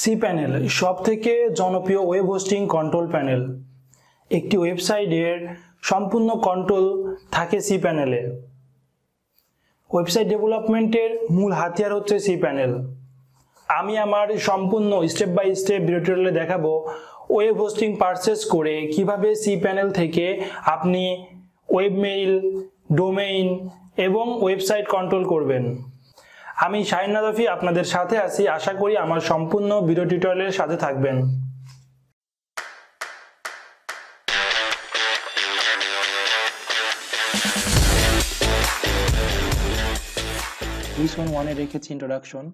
C panel সব থেকে জনপ্রিয় ওয়েব হোস্টিং কন্ট্রোল প্যানেল একটি ওয়েবসাইটের সম্পূর্ণ কন্ট্রোল থাকে সি প্যানেলে। ওয়েবসাইট ডেভেলপমেন্টের মূল হাতিয়ার হচ্ছে সি প্যানেল। আমি আমার সম্পূর্ণ স্টেপ বাই স্টেপ ভিডিওটিউটোরিয়ালে দেখাবো ওয়েব হোস্টিং পারচেস করে কীভাবে সি প্যানেল থেকে আপনি ওয়েব মেইল ডোমেইন এবং ওয়েবসাইট কন্ট্রোল করবেন। আমি শাহিন নাদফি আপনাদের সাথে আছি। আশা করি আমার সম্পূর্ণ ভিডিও টিউটোরিয়ালের সাথে থাকবেন। লিসন ওয়ানে রেখেছি ইন্ট্রোডাকশন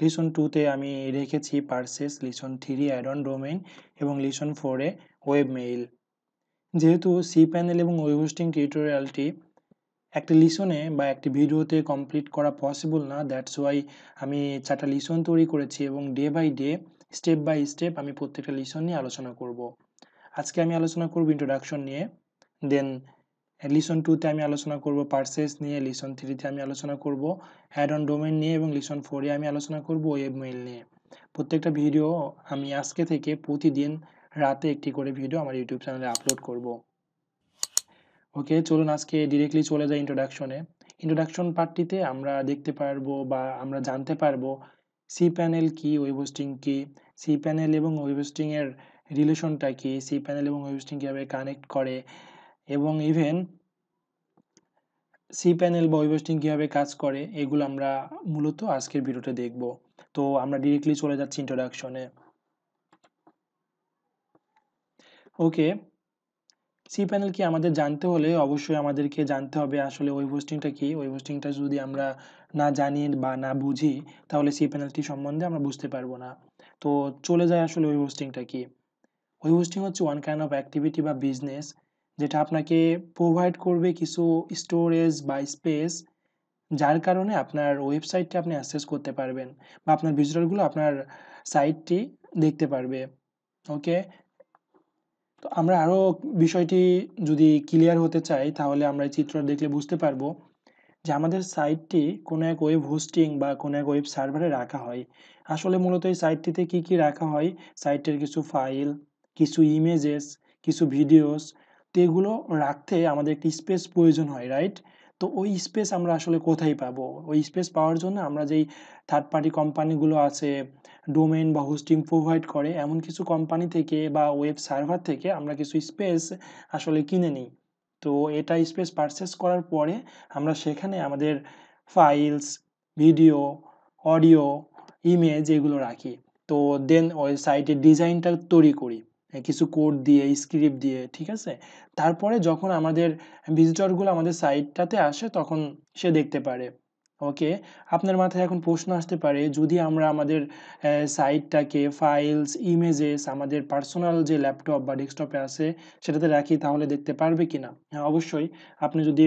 লিসন টুতে আমি রেখেছি purchase lesson three addon domain domain এবং লিসন ফোরে ওয়েব মেইল যেহেতু সি প্যানেল এবং ওয়েব হোস্টিং টিউটোরিয়ালটি একটা লিসনে বা একটি ভিডিওতে কমপ্লিট করা পসিবল না দ্যাটস ওয়াই আমি চারটা লিসন তৈরি করেছি এবং day by day step by step আমি প্রত্যেকটা লিসন নিয়ে আলোচনা করব। আজকে আমি আলোচনা করব ইন্ট্রোডাকশন নিয়ে দেন লিসন টুতে আমি আলোচনা করব পার্সেস নিয়ে লিসন থ্রিতে আমি আলোচনা করব অ্যাড অন ডোমেন নিয়ে এবং লিসন ফোরে আমি আলোচনা করব ওয়েব মেইল নিয়ে। প্রত্যেকটা ভিডিও আমি আজকে থেকে প্রতিদিন রাতে একটি করে ভিডিও আমার ইউটিউব চ্যানেলে আপলোড করব। ওকে চলুন আজকে ডিরেক্টলি চলে যাই ইন্ট্রোডাকশনে ইন্ট্রোডাকশন পার্টটিতে আমরা দেখতে পারব বা আমরা জানতে পারব সি প্যানেল কি ওয়েব হোস্টিং কি সি প্যানেল এবং ওয়েব হোস্টিং এর রিলেশনটা কি সি প্যানেল এবং ওয়েব হোস্টিং কীভাবে কানেক্ট করে, এবং ইভেন সি প্যানেল বা ওয়েব হোস্টিং কীভাবে কাজ করে, এগুলো আমরা মূলত আজকের ভিডিওতে দেখব। তো আমরা ডিরেক্টলি চলে যাচ্ছি ইন্ট্রোডাকশনে ওকে সি প্যানেল কি আমাদের জানতে হলে অবশ্যই আমাদেরকে জানতে হবে আসলে ওয়েব হোস্টিংটা কি? ওয়েব হোস্টিংটা যদি আমরা না জানি বা না বুঝি, তাহলে সি প্যানেলটি সম্বন্ধে আমরা বুঝতে পারব না। তো চলে যায় আসলে ওয়েব হোস্টিংটা কি? ওয়েব হোস্টিং হচ্ছে ওয়ান কাইন্ড অফ অ্যাক্টিভিটি বা বিজনেস যেটা আপনাকে প্রোভাইড করবে কিছু স্টোরেজ বা স্পেস যার কারণে আপনার ওয়েবসাইটটি আপনি অ্যাক্সেস করতে পারবেন বা আপনার ভিজিটরগুলো আপনার সাইটটি দেখতে পারবে। ওকে তো আমরা আরও বিষয়টি যদি ক্লিয়ার হতে চাই, তাহলে আমরা এই চিত্র দেখলে বুঝতে পারব যে আমাদের সাইটটি কোনো এক ওয়েব হোস্টিং বা কোনো এক ওয়েব সার্ভারে রাখা হয়। আসলে মূলত এই সাইটটিতে কি কি রাখা হয়? সাইটের কিছু ফাইল কিছু ইমেজেস কিছু ভিডিওস তো এগুলো রাখতে আমাদের একটি স্পেস প্রয়োজন হয় রাইট তো ওই স্পেস আমরা আসলে কোথায় পাবো? ওই স্পেস পাওয়ার জন্য আমরা যেই থার্ড পার্টি কোম্পানিগুলো আছে ডোমেন বা হোস্টিং প্রোভাইড করে, এমন কিছু কোম্পানি থেকে বা ওয়েব সার্ভার থেকে আমরা কিছু স্পেস আসলে কিনে নিই। তো এটা স্পেস পারচেস করার পরে আমরা সেখানে আমাদের ফাইলস ভিডিও অডিও ইমেজ এগুলো রাখি। তো দেন ওই সাইটের ডিজাইনটা তৈরি করি। কিছু কোড দিয়ে স্ক্রিপ্ট দিয়ে, ঠিক আছে? তারপরে যখন আমাদের ভিজিটরগুলো আমাদের সাইটটাতে আসে, তখন সে দেখতে পারে। ওকে আপনার মাথায় এখন প্রশ্ন আসতে পারে, যদি আমরা আমাদের সাইটটাকে ফাইলস ইমেজেস আমাদের পার্সোনাল যে ল্যাপটপ বা ডেস্কটপে আছে, সেটাতে রাখি, তাহলে দেখতে পারবে কি না হ্যাঁ অবশ্যই। আপনি যদি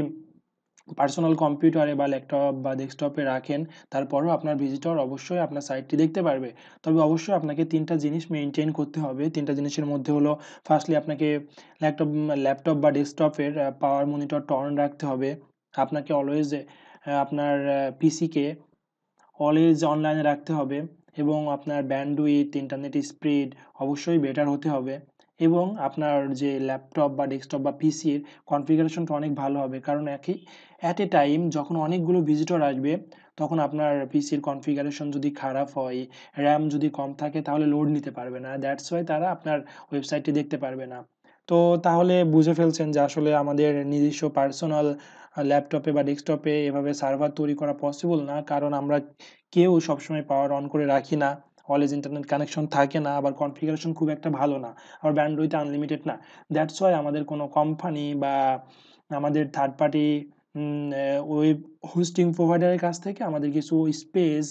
পার্সোনাল কম্পিউটারে বা ল্যাপটপ বা ডেস্কটপে রাখেন, তারপরও আপনার ভিজিটর অবশ্যই আপনার সাইটটি দেখতে পারবে। তবে অবশ্যই আপনাকে তিনটা জিনিস মেনটেন করতে হবে। তিনটা জিনিসের মধ্যে হলো ফার্স্টলি আপনাকে ল্যাপটপ ল্যাপটপ বা ডেস্কটপের পাওয়ার মনিটর টর্ন রাখতে হবে। আপনাকে অলওয়েজ আপনার পিসিকে অলওয়েজ অনলাইনে রাখতে হবে এবং আপনার ব্যান্ডউইথ ইন্টারনেট স্পিড অবশ্যই বেটার হতে হবে। এবং আপনার যে ল্যাপটপ বা ডেস্কটপ বা পিসির কনফিগারেশনটা অনেক ভালো হবে। কারণ একই অ্যাট এ টাইম যখন অনেকগুলো ভিজিটর আসবে, তখন আপনার পিসির কনফিগারেশন যদি খারাপ হয় র্যাম যদি কম থাকে, তাহলে লোড নিতে পারবে না। দ্যাটস ওয়াই তারা আপনার ওয়েবসাইটটি দেখতে পারবে না। তো তাহলে বুঝে ফেলছেন যে আসলে আমাদের নিজস্ব পার্সোনাল ল্যাপটপে বা ডেস্কটপে এভাবে সার্ভার তৈরি করা পসিবল না। কারণ আমরা কেউ সবসময় পাওয়ার অন করে রাখি না। অলওয়েজ ইন্টারনেট কানেকশন থাকে না, আবার কনফিগারেশন খুব একটা ভালো না, আবার ব্যান্ডউইথ আনলিমিটেড না। দ্যাটস ওয়াই আমাদের কোনো কোম্পানি বা আমাদের থার্ড পার্টি ওয়েব হোস্টিং প্রোভাইডারের কাছ থেকে আমাদের কিছু স্পেস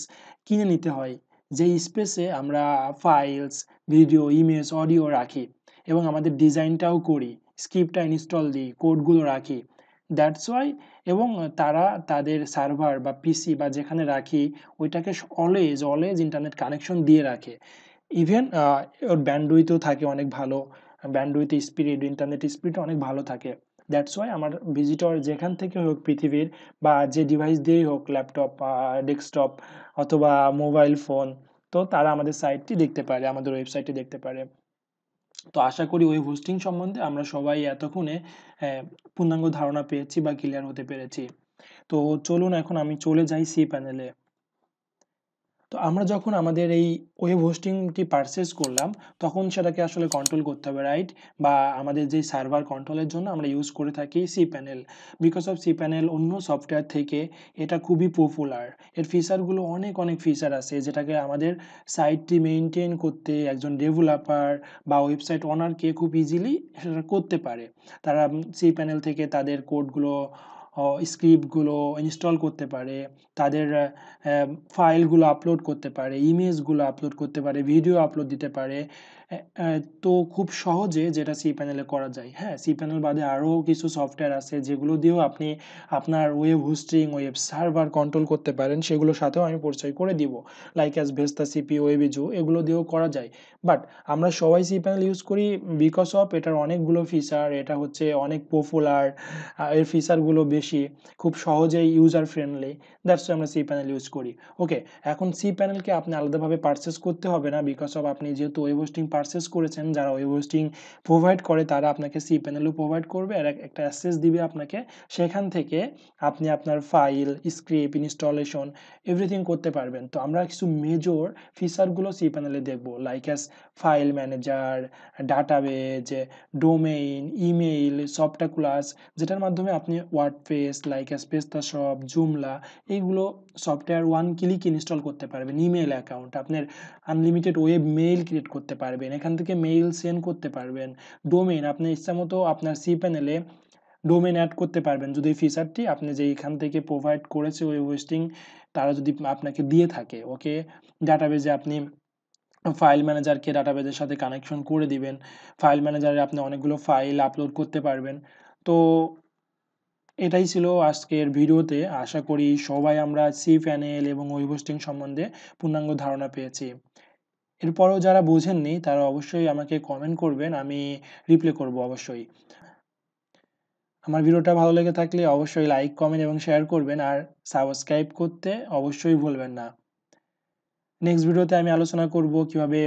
কিনে নিতে হয়। যেই স্পেসে আমরা ফাইলস ভিডিও ইমেজ অডিও রাখি এবং আমাদের ডিজাইনটাও করি স্ক্রিপ্টটা ইনস্টল দিই কোডগুলো রাখি। দ্যাটস ওয়াই এবং তারা তাদের সার্ভার বা পিসি বা যেখানে রাখি, ওইটাকে অলওয়েজ অলওয়েজ ইন্টারনেট কানেকশন দিয়ে রাখে। ইভেন ওর ব্যান্ডউইথও থাকে অনেক ভালো। ব্যান্ডউইথ স্পিড ইন্টারনেট স্পিড অনেক ভালো থাকে। দ্যাটস ওয়াই আমার ভিজিটর যেখান থেকে হোক পৃথিবীর বা যে ডিভাইস দিয়েই হোক ল্যাপটপ ডেস্কটপ অথবা মোবাইল ফোন তো তারা আমাদের সাইটটি দেখতে পারে, আমাদের ওয়েবসাইটটি দেখতে পারে। তো আশা করি ওয়েব হোস্টিং সম্বন্ধে আমরা সবাই এতক্ষণে পূর্ণাঙ্গ ধারণা পেয়েছি বা ক্লিয়ার হতে পেরেছি। তো চলুন এখন আমি চলে যাই সি প্যানেলে তো আমরা যখন আমাদের এই ওয়েব হোস্টিংটি পারচেস করলাম, তখন সেটাকে আসলে কন্ট্রোল করতে হবে রাইট বা আমাদের যে সার্ভার কন্ট্রোলের জন্য আমরা ইউজ করে থাকি C panel because of C panel অন্য সফটওয়্যার থেকে এটা খুবই পপুলার এর ফিচারগুলো অনেক অনেক ফিচার আছে, যেটাকে আমাদের সাইটটি মেনটেন করতে, একজন ডেভেলপার বা ওয়েবসাইট ওনারকে খুব ইজিলি সেটা করতে পারে। তারা সি প্যানেল থেকে তাদের কোডগুলো স্ক্রিপ্টগুলো ইনস্টল করতে পারে, তাদের ফাইলগুলো আপলোড করতে পারে ইমেজগুলো আপলোড করতে পারে ভিডিও আপলোড দিতে পারে তো খুব সহজে যেটা সি প্যানেলে করা যায়। হ্যাঁ সি প্যানেল বাদে আরও কিছু সফটওয়্যার আছে যেগুলো দিয়েও আপনি আপনার web hosting web server control করতে পারেন, সেগুলোর সাথেও আমি পরিচয় করে দিব। Like as Vesta CP Webuzo এগুলো দিয়েও করা যায়। বাট আমরা সবাই সি প্যানেল ইউজ করি বিকজ অফ এটার অনেকগুলো ফিচার এটা হচ্ছে অনেক পপুলার এর ফিচারগুলো বেশি, খুব সহজেই ইউজার ফ্রেন্ডলি দ্যাটস আমরা সি প্যানেল ইউজ করি। ওকে এখন সি প্যানেলকে আপনি আলাদাভাবে পারচেস করতে হবে না বিকজ অফ আপনি যেহেতু ওয়েব হোস্টিং পারচেস করেছেন, যারা ওয়েব হোস্টিং প্রোভাইড করে, তারা আপনাকে সি প্যানেলও প্রোভাইড করবে, আর একটা অ্যাসেস দিবে আপনাকে। সেখান থেকে আপনি আপনার ফাইল স্ক্রিপ্ট ইনস্টলেশন এভরিথিং করতে পারবেন। তো আমরা কিছু মেজর ফিচারগুলো সি প্যানেলে দেখব like as file manager database domain email software যেটার মাধ্যমে আপনি WordPress like as PrestaShop Joomla এইগুলো সফটওয়্যার ওয়ান ক্লিক ইনস্টল করতে পারবেন ইমেল অ্যাকাউন্ট আপনার আনলিমিটেড ওয়েব মেইল ক্রিয়েট করতে পারবেন, এখান থেকে মেইল সেন্ড করতে পারবেন ডোমেন আপনি ইচ্ছা মতো আপনার সি প্যানেলে ডোমেন অ্যাড করতে পারবেন, যদি ফিচারটি আপনি যে এখান থেকে প্রোভাইড করেছে ওয়েব হোস্টিং তারা যদি আপনাকে দিয়ে থাকে ওকে ডাটাবেজে আপনি ফাইল ম্যানেজারকে ডাটাবেজের সাথে কানেকশন করে দিবেন ফাইল ম্যানেজারে আপনি অনেকগুলো ফাইল আপলোড করতে পারবেন, তো এটাই ছিল আজকের ভিডিওতে। আশা করি সবাই আমরা সি প্যানেল এবং ওয়েব হোস্টিং সম্বন্ধে পূর্ণাঙ্গ ধারণা পেয়েছি। এরপরও যারা বোঝেননি, তারা অবশ্যই আমাকে কমেন্ট করবেন, আমি রিপ্লাই করব অবশ্যই। আমার ভিডিওটা ভালো লেগে থাকলে অবশ্যই লাইক কমেন্ট এবং শেয়ার করবেন, আর সাবস্ক্রাইব করতে অবশ্যই ভুলবেন না। নেক্সট ভিডিওতে আমি আলোচনা করব কীভাবে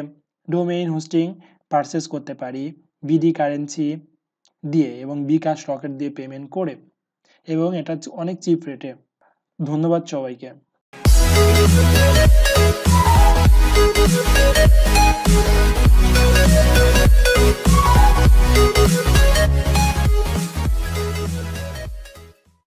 ডোমেইন হোস্টিং পারচেস করতে পারি বিডি কারেন্সি দিয়ে এবং বিকাশ রকেট দিয়ে পেমেন্ট করে। এবং এটা অনেক চিপ রেটে ধন্যবাদ সবাইকে.